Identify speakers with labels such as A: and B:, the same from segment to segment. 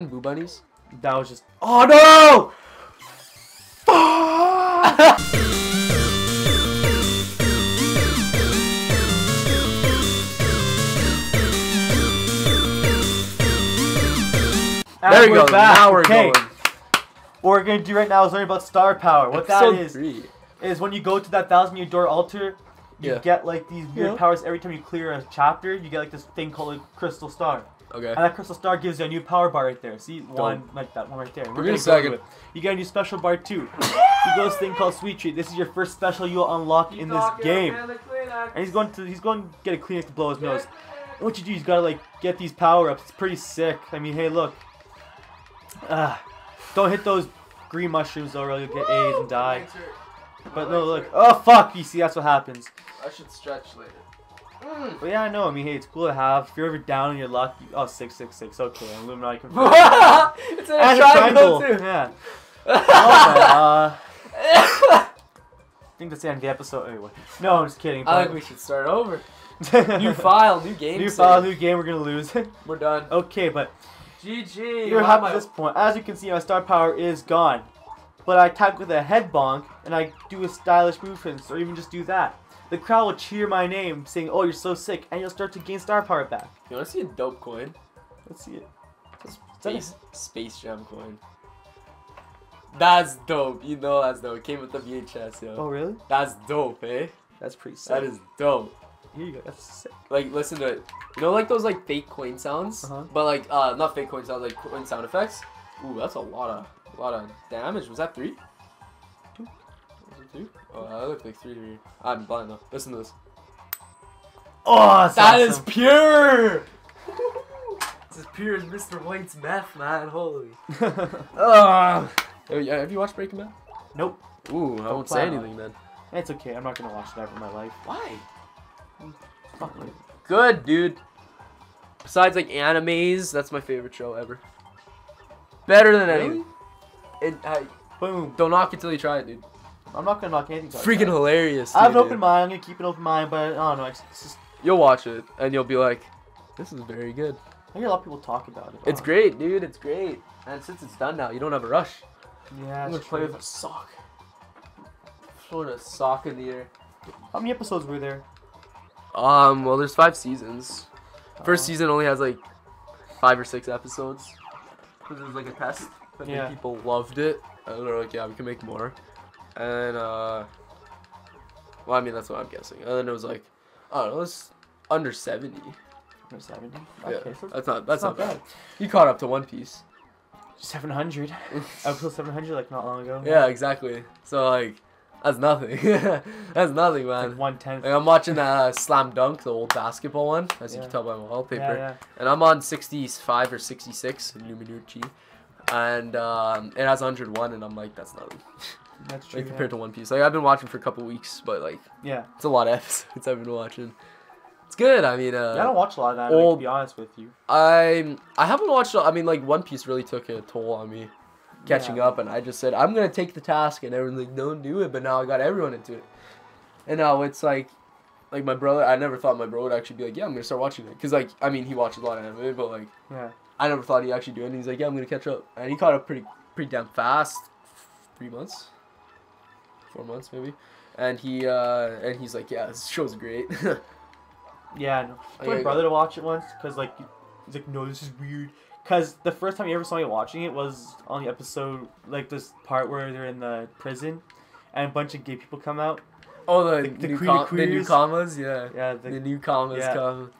A: Boo bunnies.
B: That was just. Oh no! Fuck!
A: There we go.
B: back.
A: Now we're
B: Okay.
A: going.
B: What we're gonna do right now is learn about star power. What that
A: Episode
B: is
A: three.
B: is when you go to that thousand year door altar, you
A: Yeah.
B: get like these weird
A: Yeah.
B: powers every time you clear a chapter. You get like this thing called a crystal star,
A: Okay.
B: and that crystal star gives you a new power bar right there. See one like that one right there. We're
A: me a
B: gonna
A: second.
B: to. You get a new special bar too. you go this thing called Sweet Treat. This is your first special you'll unlock in this game. And he's going to he's going to get a Kleenex to blow his nose. And what you do, you gotta like get these power ups. It's pretty sick. I mean, hey, look. Ah, don't hit those green mushrooms though, or you'll get AIDS and die. But no, look. Oh fuck! You see, that's what happens.
A: I should stretch later.
B: But yeah, I know. I mean, hey, it's cool to have. If you're ever down in your luck, you, oh six six six. Okay, Illuminati confirmed.
A: it's in a
B: and a
A: triangle,
B: triangle.
A: too.
B: Yeah. Oh, uh, I think that's the end of the episode. Anyway, no, I'm just kidding.
A: I think we should start over. New file, new game.
B: New
A: save.
B: file, new game. We're gonna lose.
A: We're done.
B: okay, but
A: GG.
B: You're happy at this point. As you can see, my star power is gone. But I attack with a head bonk, and I do a stylish movements, or even just do that. The crowd will cheer my name, saying, "Oh, you're so sick," and you'll start to gain star power back.
A: You want to see a dope coin?
B: Let's see it. Is that a-
A: Space, Space Jam coin. That's dope. You know that's dope. It came with the VHS, yo.
B: Oh, really?
A: That's dope, eh?
B: That's pretty sick.
A: That is dope.
B: Here you go. That's sick.
A: Like, listen to it. You know, like those like fake coin sounds,
B: Uh-huh.
A: but like uh, not fake coin sounds, like coin sound effects. Ooh, that's a lot of, a lot of damage. Was that three?
B: Two.
A: Was it? Oh, that looked like three to me. I'm blind though. Listen to this.
B: Oh, that's
A: That is
B: awesome.
A: pure. This is pure as Mr. White's meth, man. Holy. oh. Have you- have you watched Breaking Bad?
B: nope.
A: Ooh, I
B: Don't
A: won't say anything then.
B: It's okay. I'm not gonna watch that ever in my life.
A: Why?
B: Fuck it.
A: Good, dude. Besides like animes, that's my favorite show ever. Better than
B: Really?
A: anything. It, I,
B: Boom.
A: don't knock it till you try it, dude.
B: I'm not gonna knock anything.
A: Freaking
B: it.
A: hilarious.
B: I have an open mind. I'm gonna keep an open mind, but I don't know. It's, it's just
A: You'll watch it and you'll be like, "This is very good."
B: I hear a lot of people talk about it.
A: It's
B: Oh.
A: great, dude. It's great. And since it's done now, you don't have a rush.
B: Yeah.
A: I'm gonna play with a sock. Throwing a sock in the air.
B: How many episodes were there?
A: Um, well, there's five seasons. First
B: Oh.
A: season only has like five or six episodes. Because it was like a test. Then
B: Yeah.
A: people loved it. And they're like, yeah, we can make more. And, uh, well, I mean, that's what I'm guessing. And then it was like, I don't know, it's under 70.
B: Or 70?
A: Yeah,
B: Okay, so
A: that's not, that's
B: not
A: not bad. You caught up to One Piece.
B: 700. I Episode 700, like not long ago.
A: Yeah, exactly. So, like, that's nothing. that's nothing, man.
B: Like
A: man.
B: 110.
A: Like, I'm watching uh, Slam Dunk, the old basketball one, as you can tell by my wallpaper.
B: Yeah, yeah.
A: and I'm on 65 or 66 in Numinucci, and um, it has 101, and I'm like, that's nothing.
B: That's true.
A: Like compared to One Piece, like I've been watching for a couple weeks, but like
B: yeah.
A: it's a lot of episodes I've been watching. It's good. I mean, uh,
B: yeah. I don't watch a lot of anime,
A: old-
B: to be honest with you.
A: I I haven't watched. I mean, like One Piece really took a toll on me, catching
B: Yeah.
A: up, and I just said I'm gonna take the task, and everyone's like, don't do it. But now I got everyone into it, and now it's like, like my brother. I never thought my bro would actually be like, yeah, I'm gonna start watching it, cause like I mean he watches a lot of anime, but like
B: Yeah.
A: I never thought he'd actually do it. And he's like, yeah, I'm gonna catch up, and he caught up pretty pretty damn fast, three months, four months maybe, and he uh and he's like, yeah, this show's great.
B: Yeah. No. I told my brother to watch it once because, like, he's like, no, this is weird. Because the first time you ever saw me watching it was on the episode, like, this part where they're in the prison and a bunch of gay people come out.
A: oh, the,
B: The- the
A: new, com- the Newkamas, yeah.
B: Yeah.
A: The,
B: The,
A: Newkamas
B: yeah.
A: come.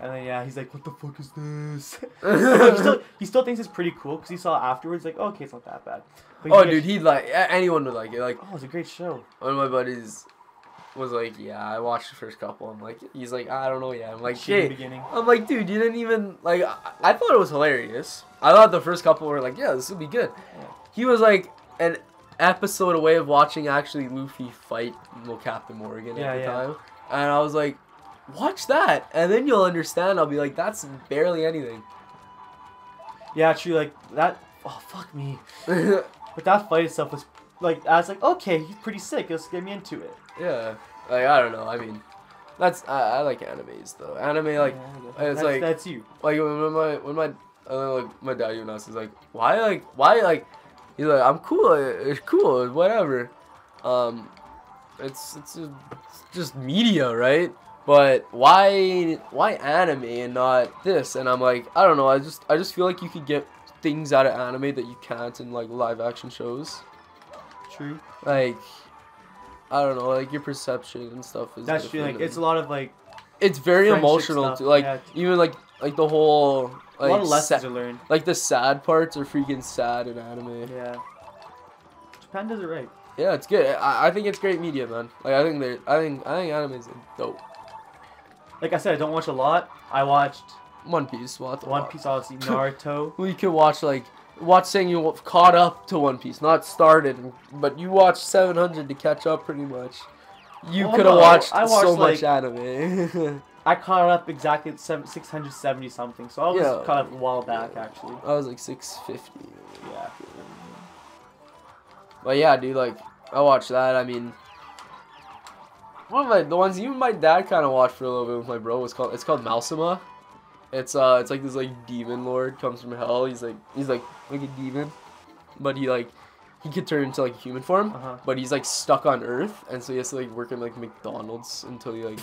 B: And then, yeah, he's like, what the fuck is this? He, still, he still thinks it's pretty cool because he saw it afterwards, like, oh, okay, it's not that bad. But
A: oh,
B: he-
A: dude, he'd like anyone would like it. Like
B: Oh, it's a great show.
A: one of my buddies was like, "Yeah, I watched the first couple." I'm like, he's like, "I don't know yet." I'm like,
B: Shit in the
A: "Shit."
B: beginning.
A: I'm like, dude, you didn't even like. I, I thought it was hilarious. I thought the first couple were like, "Yeah, this will be good."
B: Yeah.
A: He was like an episode away of watching actually Luffy fight Captain Morgan
B: Yeah,
A: at the
B: yeah.
A: time, and I was like, "Watch that," and then you'll understand. I'll be like, "That's barely anything."
B: Yeah, true. Like, that. Oh, fuck me. But that fight itself was, like, I was like, okay, he's pretty sick. Let's get me into it.
A: Yeah, like I don't know. I mean, that's I, I like animes though. Anime like
B: Yeah,
A: it's
B: that's,
A: like-
B: that's you.
A: like when my when my then like my dad even asked, he's like, why like why like he's like I'm cool, it's cool, whatever. Um, it's it's, it's just media, right? But why why anime and not this? And I'm like, I don't know. I just I just feel like you could get things out of anime that you can't in like live action shows.
B: True.
A: Like I don't know, like your perception and stuff is.
B: That's true. Like it's a lot of like
A: it's very emotional too. Like
B: yeah.
A: even like like the whole like, a
B: lot of lessons are learned.
A: like the sad parts are freaking sad in anime.
B: Yeah. Japan does it right.
A: Yeah, it's good. I, I think it's great media, man. Like I think they I think I think anime is dope.
B: Like I said, I don't watch a lot. I watched
A: One Piece,
B: One Piece, obviously Naruto.
A: We could watch like watch saying you caught up to One Piece, not started, but you watched 700 to catch up pretty much. You
B: Well,
A: could have
B: no,
A: watched,
B: I
A: so
B: watched,
A: much anime.
B: I caught up exactly at 670 something, so I was
A: Yeah.
B: caught up a while back actually.
A: I was like 650.
B: Yeah.
A: But yeah, dude, like I watched that. I mean, one of my the ones even my dad kind of watched for a little bit with my bro was called it's called Maou-sama. It's uh it's like this like demon lord comes from hell. He's like he's like like a demon, but he like he could turn into like human form.
B: Uh-huh.
A: But he's like stuck on Earth, and so he has to like work in like McDonald's until he like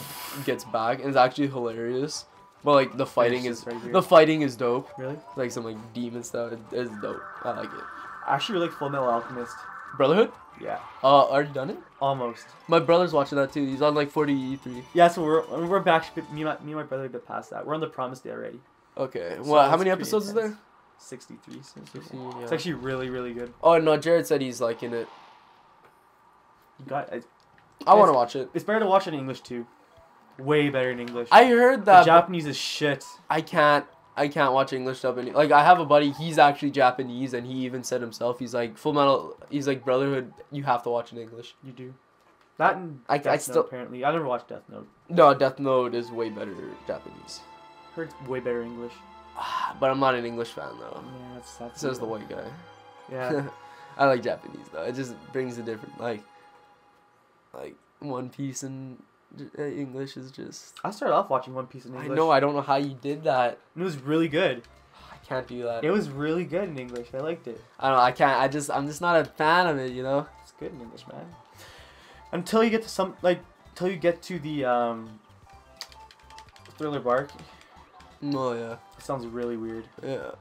A: gets back. And it's actually hilarious. But like the fighting is
B: right
A: the fighting is dope.
B: Really?
A: Like some like demon stuff. It- It's dope. I like it.
B: I actually really like Full Metal Alchemist.
A: Brotherhood.
B: Yeah.
A: Uh, already done it?
B: Almost.
A: My brother's watching that too. He's on like 43.
B: Yeah, so we're we're back. Me and my, me and my brother are a bit past that. We're on the Promise Day already.
A: Okay.
B: So
A: Well, how many episodes is there?
B: 63. so it's-
A: 16,
B: It's actually really really good.
A: Oh no, Jared said he's liking it.
B: You got. It's,
A: I want to watch it.
B: it's better to watch it in English too. Way better in English.
A: I heard that. but
B: Japanese is shit.
A: I can't. I can't watch English dub any. Like I have a buddy. He's actually Japanese, and he even said himself. He's like Full Metal. He's like Brotherhood. You have to watch in English.
B: You do. That and
A: I- I
B: Death Note,
A: still-
B: apparently. I never watched Death Note.
A: No, Death Note is way better Japanese.
B: Heard way better English.
A: Ah, but I'm not an English fan though.
B: Yeah, that's that's.
A: Says the white guy.
B: Yeah.
A: I like Japanese though. It just brings a different like, like One Piece and English is just.
B: I started off watching One Piece in English.
A: I know. I don't know how you did that.
B: It was really good.
A: I can't do that.
B: It was really good in English. I liked it.
A: I don't know. I can't. I just. I'm just not a fan of it. You know.
B: It's good in English, man. Until you get to some like, until you get to the um. Thriller Bark.
A: No. Yeah.
B: It sounds really weird.
A: Yeah.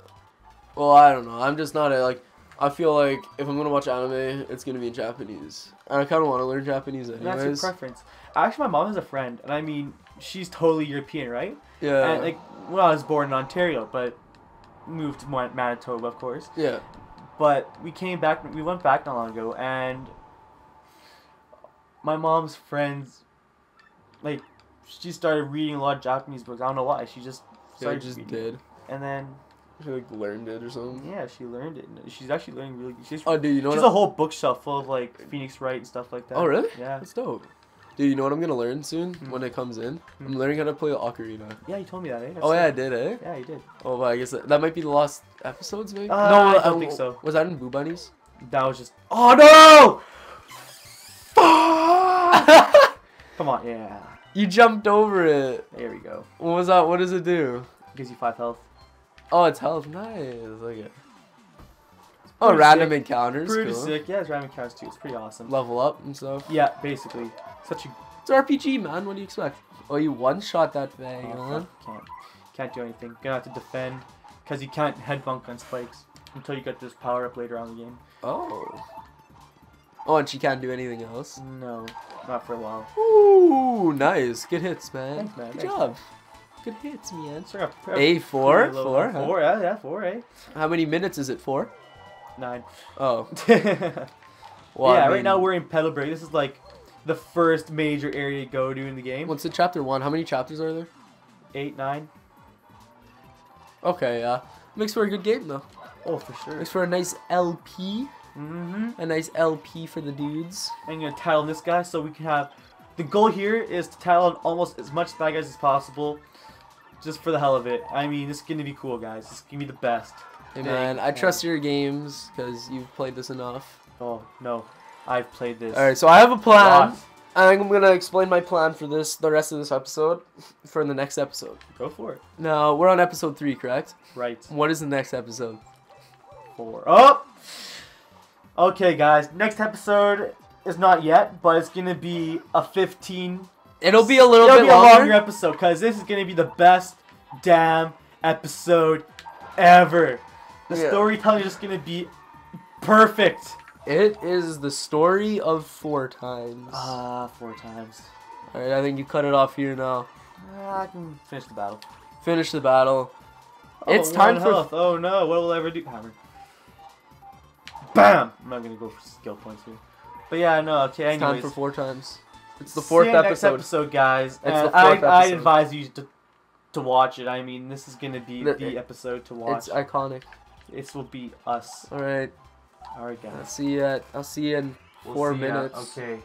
A: Well, I don't know. I'm just not a like. I feel like if I'm gonna watch anime, it's gonna be in Japanese. And I kind of want to learn Japanese
B: And that's your preference. Actually, my mom has a friend, and I mean, she's totally European, right?
A: Yeah.
B: And like, well, I was born in Ontario, but moved to Manitoba, of course.
A: yeah.
B: But we came back. We went back not long ago, and my mom's friends, like, she started reading a lot of Japanese books. I don't know why. She just
A: Yeah. Just
B: reading.
A: did.
B: and then
A: She like learned it or something.
B: yeah, she learned it. She's actually learning really. She's
A: Oh, dude, you know
B: she's a whole bookshelf full of like Phoenix Wright and stuff like that.
A: Oh, really?
B: Yeah.
A: That's dope. Dude, you know what I'm gonna learn soon
B: Hmm.
A: when it comes in? I'm
B: Hmm.
A: learning how to play Ocarina.
B: Yeah, you told me that, eh?
A: Oh yeah, I did, eh?
B: Yeah, you did.
A: Oh, but I guess that, that might be the last episodes, maybe.
B: Uh,
A: no,
B: I don't
A: uh,
B: think so.
A: Was that in Boo Bunnies?
B: That was just.
A: Oh no!
B: Come on, yeah.
A: you jumped over it.
B: There we go.
A: What was that? What does it do?
B: It Gives you five health.
A: Oh, it's health. Nice. Okay. Oh, random
B: sick.
A: encounters.
B: Pretty
A: cool.
B: sick. Yeah, it's random counts too. It's pretty awesome.
A: Level up and stuff.
B: Yeah, basically. Such a
A: It's RPG, man. What do you expect? Oh, you one shot that thing,
B: Oh,
A: huh?
B: can't can't do anything. Gonna have to defend because you can't headbonk on spikes until you get this power up later on in the game.
A: Oh. Oh, and she can't do anything else.
B: No, not for a while.
A: Ooh, nice. Good hits, man.
B: Thanks, man.
A: Good
B: Thanks.
A: job. Good hits, man.
B: So I got
A: A four, four. huh?
B: four, yeah, yeah, four, eh?
A: How many minutes is it for?
B: Nine.
A: Oh,
B: yeah,
A: well, I
B: right now we're in Petalburg. This is like the first major area to go to in the game.
A: What's the chapter one? How many chapters are there?
B: Eight, nine.
A: Okay, yeah. Makes for a good game though.
B: Oh, for sure.
A: Makes for a nice LP.
B: Mm-hmm.
A: A nice LP for the dudes.
B: I'm gonna tattle this guy so we can have. The goal here is to tattle almost as much bad guys as possible, just for the hell of it. I mean, this is gonna be cool, guys. This is gonna be the best.
A: Hey man, I trust your games because you've played this enough.
B: Oh no, I've played this.
A: All right, so I have a plan.
B: Lots.
A: I think I'm gonna explain my plan for this, the rest of this episode, for the next episode.
B: Go for it.
A: Now we're on episode three, correct?
B: Right.
A: What is the next episode?
B: Four. Oh. Okay, guys. Next episode is not yet, but it's gonna be a 15.
A: It'll be a little
B: It'll
A: bit
B: be a
A: longer.
B: longer episode because this is gonna be the best damn episode ever. The
A: Yeah.
B: storytelling is just gonna be perfect.
A: It is the story of four times.
B: Ah, four times.
A: All right, I think you cut it off here now.
B: Ah, I can finish the battle.
A: Finish the battle.
B: Oh,
A: It's time for-
B: health. Oh no! What will I ever do? Hammer. Bam! I'm not gonna go for skill points here. But yeah, no. Okay.
A: It's time
B: Anyways,
A: for four times. It's the
B: See
A: fourth
B: you next
A: episode.
B: episode, guys.
A: It's
B: and
A: the
B: I,
A: fourth
B: I
A: episode.
B: advise you to to watch it. I mean, this is gonna be
A: The-
B: the, episode to watch.
A: It's iconic.
B: This will be us.
A: All right.
B: All right, guys.
A: I'll
B: guys.
A: see you at. I'll see you in
B: We'll
A: four
B: see ya.
A: minutes.
B: Okay. Three.